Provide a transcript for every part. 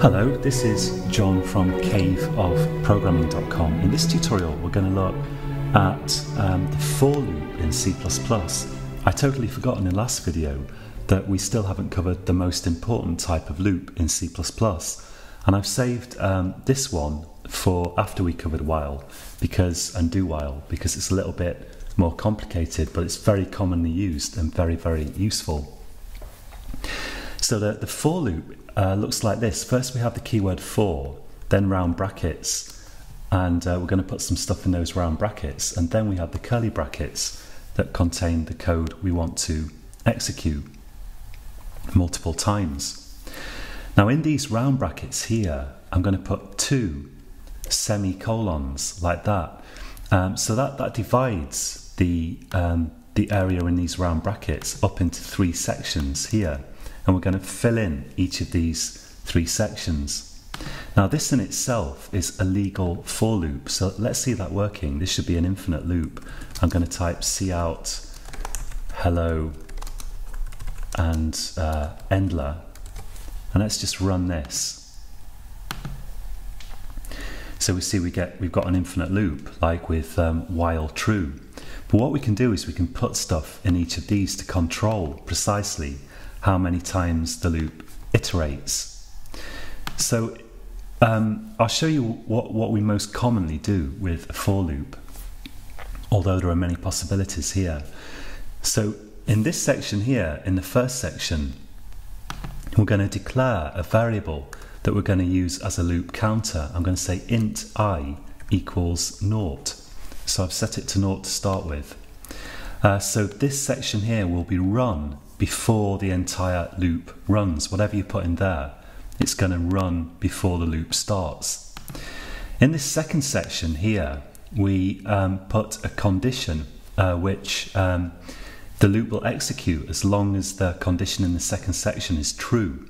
Hello, this is John from caveofprogramming.com. In this tutorial, we're going to look at um, the for loop in C++. I totally forgot in the last video that we still haven't covered the most important type of loop in C++. And I've saved um, this one for after we covered while because and do while because it's a little bit more complicated, but it's very commonly used and very, very useful. So the, the for loop uh, looks like this. First we have the keyword for, then round brackets, and uh, we're going to put some stuff in those round brackets, and then we have the curly brackets that contain the code we want to execute multiple times. Now in these round brackets here, I'm going to put two semicolons like that. Um, so that, that divides the, um, the area in these round brackets up into three sections here and we're going to fill in each of these three sections. Now this in itself is a legal for loop, so let's see that working. This should be an infinite loop. I'm going to type cout hello and uh, endl, and let's just run this. So we see we get we've got an infinite loop, like with um, while true. But what we can do is we can put stuff in each of these to control precisely how many times the loop iterates. So um, I'll show you what, what we most commonly do with a for loop, although there are many possibilities here. So in this section here, in the first section, we're going to declare a variable that we're going to use as a loop counter. I'm going to say int i equals naught. So I've set it to naught to start with. Uh, so this section here will be run before the entire loop runs. Whatever you put in there, it's going to run before the loop starts. In this second section here, we um, put a condition uh, which um, the loop will execute as long as the condition in the second section is true.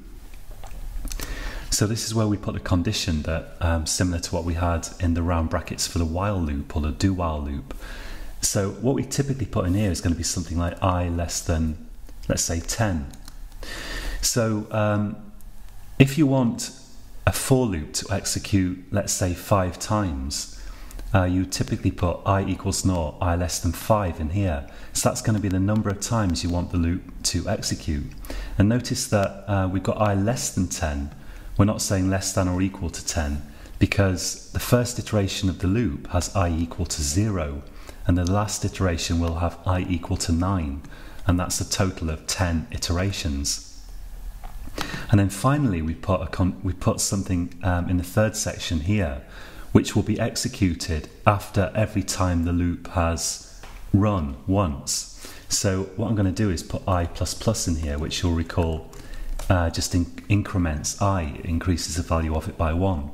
So this is where we put a condition that um, similar to what we had in the round brackets for the while loop or the do while loop. So what we typically put in here is going to be something like i less than let's say 10. So um, if you want a for loop to execute, let's say five times, uh, you typically put i equals naught, i less than 5 in here. So that's going to be the number of times you want the loop to execute. And notice that uh, we've got i less than 10. We're not saying less than or equal to 10 because the first iteration of the loop has i equal to 0 and the last iteration will have i equal to 9 and that's a total of 10 iterations. And then finally, we put, a we put something um, in the third section here, which will be executed after every time the loop has run once. So what I'm going to do is put i++ in here, which you'll recall uh, just in increments i, increases the value of it by 1.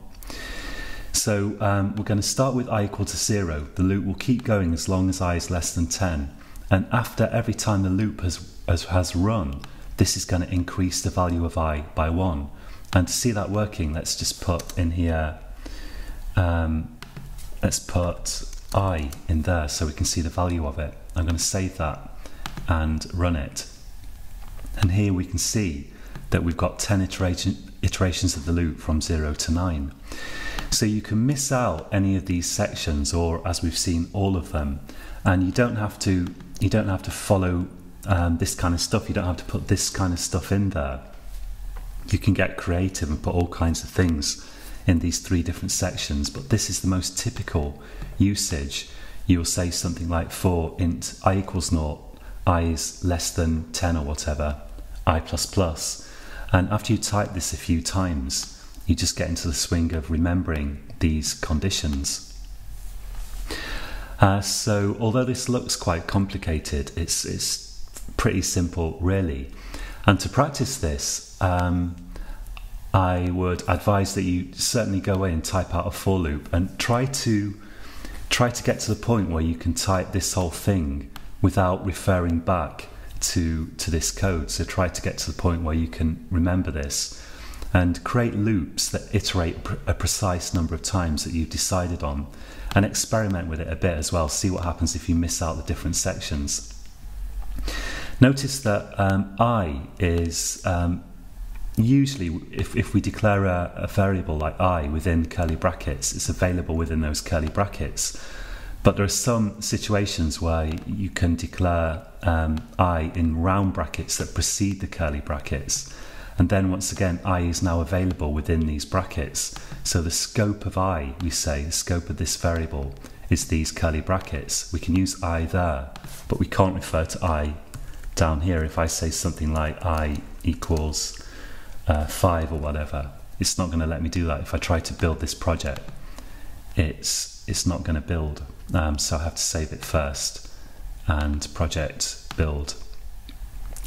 So um, we're going to start with i equal to 0. The loop will keep going as long as i is less than 10. And after every time the loop has, has, has run, this is going to increase the value of i by 1. And to see that working, let's just put in here, um, let's put i in there so we can see the value of it. I'm going to save that and run it. And here we can see that we've got 10 iteration, iterations of the loop from 0 to 9. So you can miss out any of these sections or as we've seen all of them and you don't have to you don't have to follow um, this kind of stuff. You don't have to put this kind of stuff in there. You can get creative and put all kinds of things in these three different sections, but this is the most typical usage. You'll say something like for int i equals naught, i is less than 10 or whatever, i plus plus. And after you type this a few times, you just get into the swing of remembering these conditions. Uh, so although this looks quite complicated, it's, it's pretty simple really. And to practice this, um, I would advise that you certainly go away and type out a for loop and try to try to get to the point where you can type this whole thing without referring back to to this code. So try to get to the point where you can remember this and create loops that iterate a precise number of times that you've decided on and experiment with it a bit as well. See what happens if you miss out the different sections. Notice that um, I is um, usually, if, if we declare a, a variable like i within curly brackets, it's available within those curly brackets. But there are some situations where you can declare um, i in round brackets that precede the curly brackets. And then once again, i is now available within these brackets. So the scope of i, we say, the scope of this variable is these curly brackets. We can use i there, but we can't refer to i down here. If I say something like i equals uh, 5 or whatever, it's not going to let me do that. If I try to build this project, it's, it's not going to build. Um, so I have to save it first and project build.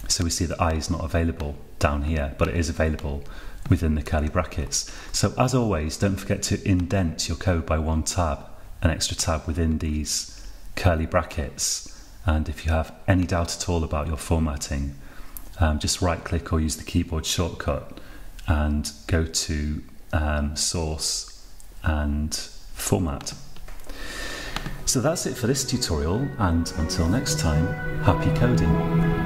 So we see that i is not available down here, but it is available within the curly brackets. So as always, don't forget to indent your code by one tab, an extra tab within these curly brackets. And if you have any doubt at all about your formatting, um, just right click or use the keyboard shortcut and go to um, source and format. So that's it for this tutorial and until next time, happy coding.